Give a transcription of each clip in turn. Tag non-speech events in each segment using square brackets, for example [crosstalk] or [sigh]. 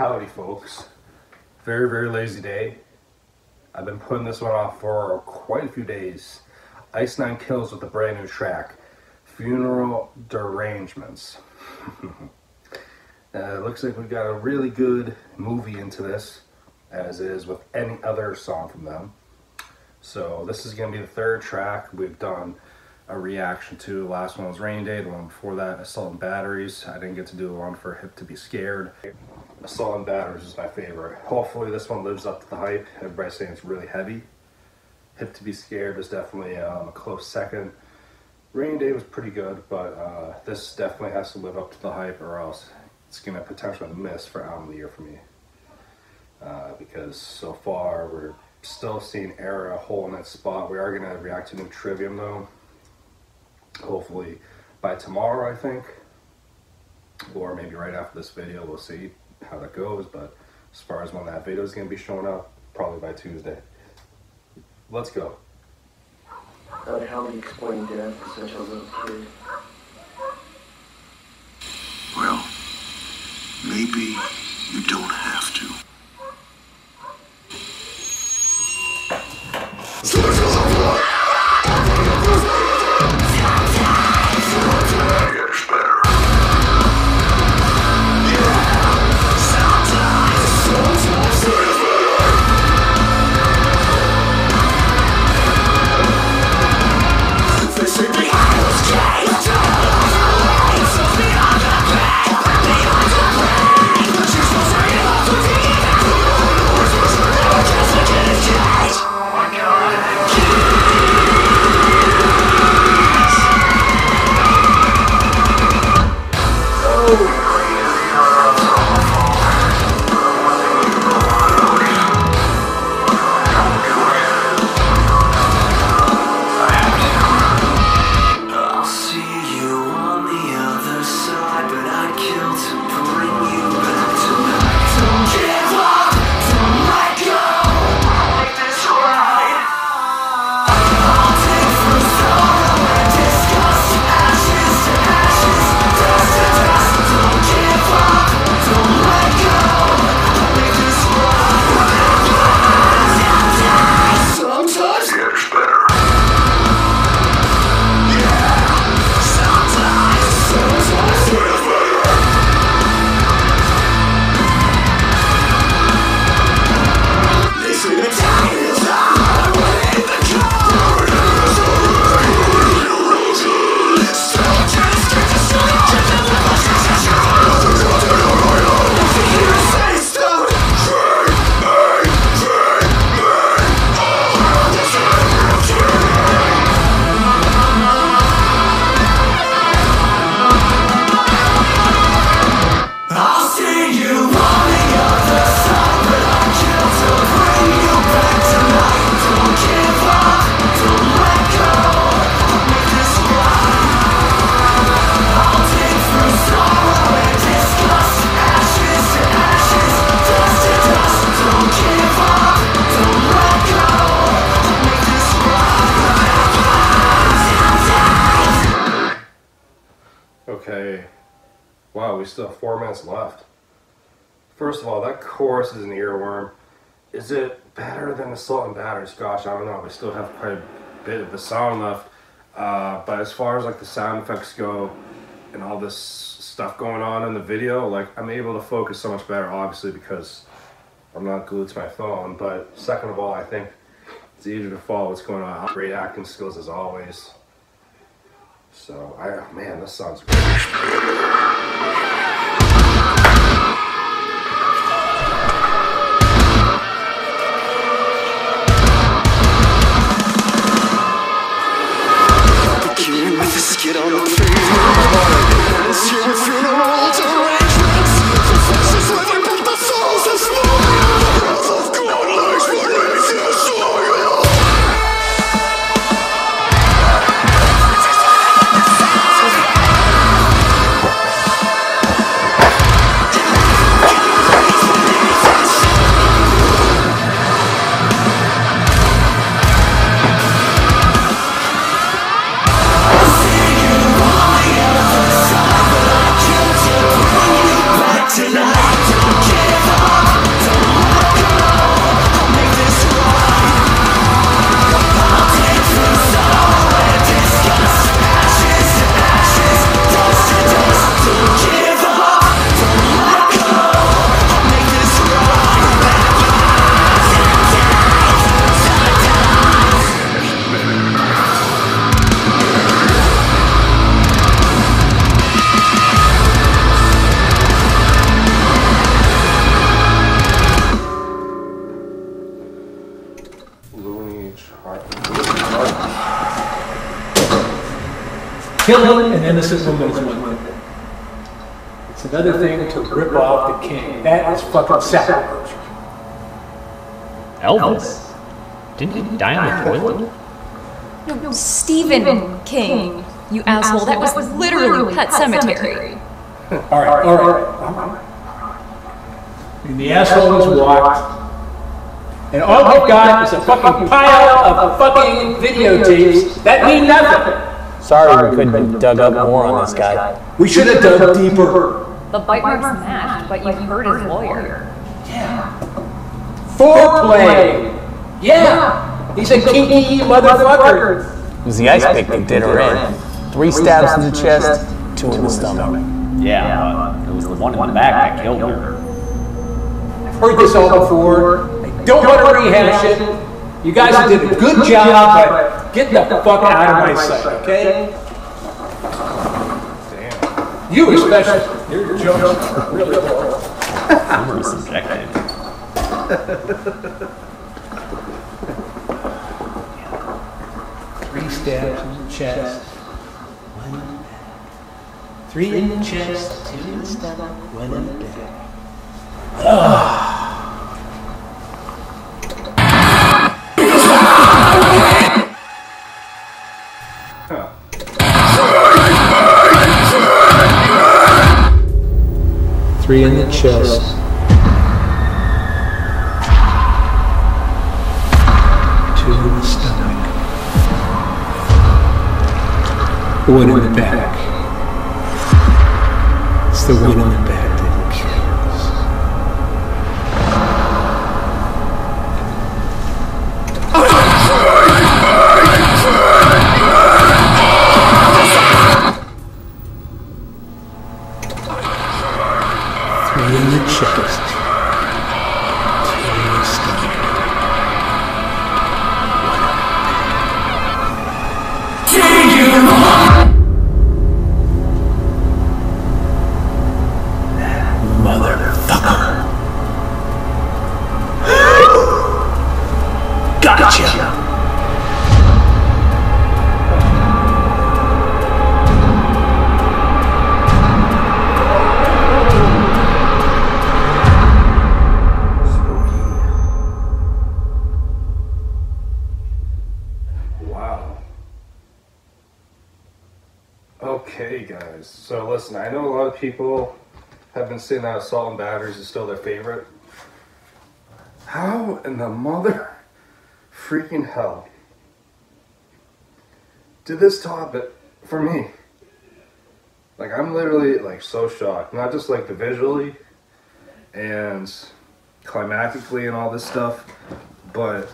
Howdy, folks. Very, very lazy day. I've been putting this one off for quite a few days. Ice Nine Kills with a brand new track, Funeral Derangements. [laughs] uh, looks like we've got a really good movie into this, as is with any other song from them. So this is going to be the third track we've done a reaction to. The last one was Rainy Day, the one before that, Assault and Batteries. I didn't get to do the one for Hip to Be Scared. Assault and Batteries is my favorite. Hopefully this one lives up to the hype. Everybody's saying it's really heavy. Hip to Be Scared is definitely um, a close second. Rainy Day was pretty good, but uh, this definitely has to live up to the hype or else it's going to potentially miss for album of the year for me. Uh, because so far we're still seeing Erra hole in that spot. We are going to react to new Trivium though. Hopefully by tomorrow, I think. Or maybe right after this video, we'll see how that goes. But as far as when that video is going to be showing up, probably by Tuesday. Let's go. How would Howard explain death to such a little kid? Well, maybe you don't Okay. Wow, we still have four minutes left. First of all, that chorus is an earworm. Is it better than Assault and Batteries? Gosh, I don't know. We still have quite a bit of the sound left. Uh, but as far as like the sound effects go and all this stuff going on in the video, like I'm able to focus so much better, obviously, because I'm not glued to my phone. But second of all, I think it's easier to follow what's going on. Great acting skills as always. So, I oh, man, this sounds great. Killing an innocent woman is one thing. It's another thing to rip off the king. That is fucking sacrilege. Elvis? Didn't he die on the toilet? No, no, Stephen King, you asshole. That was literally Pet Sematary. All right, all right. And the asshole has walked. And all we've got is a fucking pile of fucking videotapes that mean nothing. Sorry we couldn't have dug up more on this guy. We should have dug deeper. The bite marks matched, but you heard his lawyer. Yeah. Foreplay. Yeah. He's a kinky motherfucker. It was the ice pick that did her in. Three stabs in the chest, two in the stomach. Yeah, but it was the one in the back that killed her. I've heard this all before. I don't want to rehash it. You guys did a good job, but get the fuck out of my sight, okay? Damn. You especially. Your jokes are really horrible. Humor is subjective. Three stabs in the chest. One in the back. Three in the chest, two in the stomach, one in the back. Ah. Three in the chest. Two in the stomach. One in the back. It's the one in the back Okay, guys. So listen, I know a lot of people have been saying that assault and batteries is still their favorite. How in the mother freaking hell did this top it for me? Like I'm literally like so shocked. Not just like the visually and climatically and all this stuff, but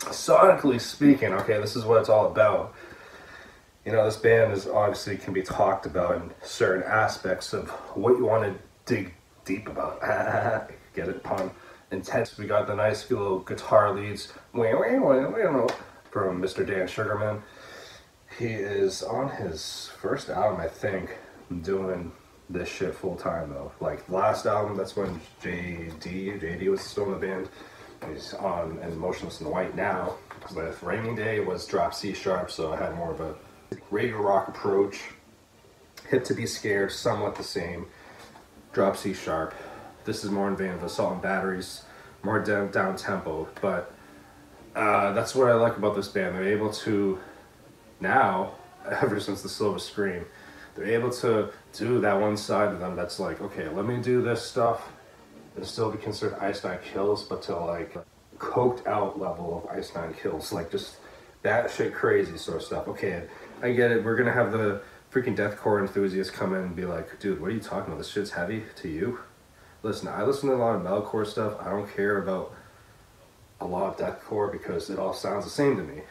sonically speaking, okay, this is what it's all about. You know, this band is obviously can be talked about in certain aspects of what you want to dig deep about. [laughs] Get it, pun. Intense. We got the nice little guitar leads from Mr. Dan Sugarman. He is on his first album, I think, doing this shit full time though. Like last album, that's when JD JD was still in the band. He's on and Motionless in White now. With Raining Day was drop C sharp, so I had more of a radio rock approach. Hip to be scared, somewhat the same. Drop C sharp. This is more in vein of assault and batteries, more down down tempo. But uh, that's what I like about this band. They're able to now, [laughs] ever since the Silver Scream, they're able to do that one side of them that's like, okay, let me do this stuff and still be considered Ice Nine Kills, but to like coked out level of Ice Nine Kills, like just that shit crazy sort of stuff. Okay, I get it. We're gonna have the freaking deathcore enthusiasts come in and be like, dude, what are you talking about? This shit's heavy to you. Listen, I listen to a lot of metalcore stuff. I don't care about a lot of deathcore because it all sounds the same to me.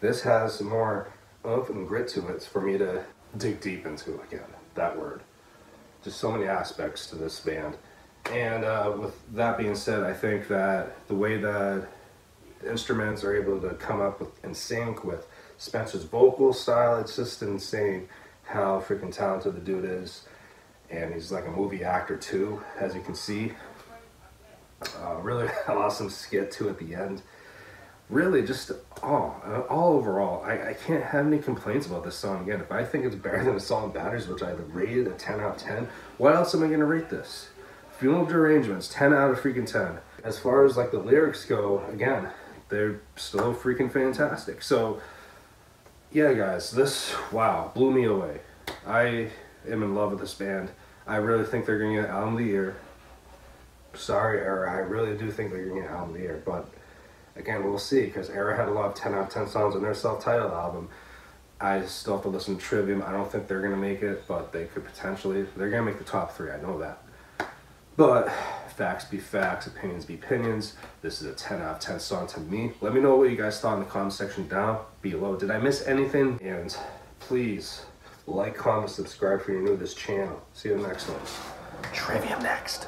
This has more oomph and grit to it for me to dig deep into again. That word. Just so many aspects to this band. And uh, with that being said, I think that the way that instruments are able to come up with in sync with Spencer's vocal style, it's just insane how freaking talented the dude is. And he's like a movie actor too, as you can see. Uh, really [laughs] awesome skit too at the end. really just all uh, all overall I, I can't have any complaints about this song again if i think it's better [laughs] than Assault and Batteries which i rated a 10 out of 10 what else am i going to rate this funeral derangements 10 out of freaking 10 as far as like the lyrics go again they're still freaking fantastic so yeah guys this wow blew me away i am in love with this band i really think they're going to get album of the year sorry Erra i really do think they're going to get album of the year but again, we'll see because Erra had a lot of 10 out of 10 songs on their self titled album. I still have to listen to Trivium. I don't think they're going to make it, but they could potentially. They're going to make the top three, I know that. But facts be facts, opinions be opinions. This is a 10 out of 10 song to me. Let me know what you guys thought in the comment section down below. Did I miss anything? And please like, comment, subscribe if you're new to this channel. See you in the next one. Trivium next.